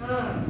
हाँ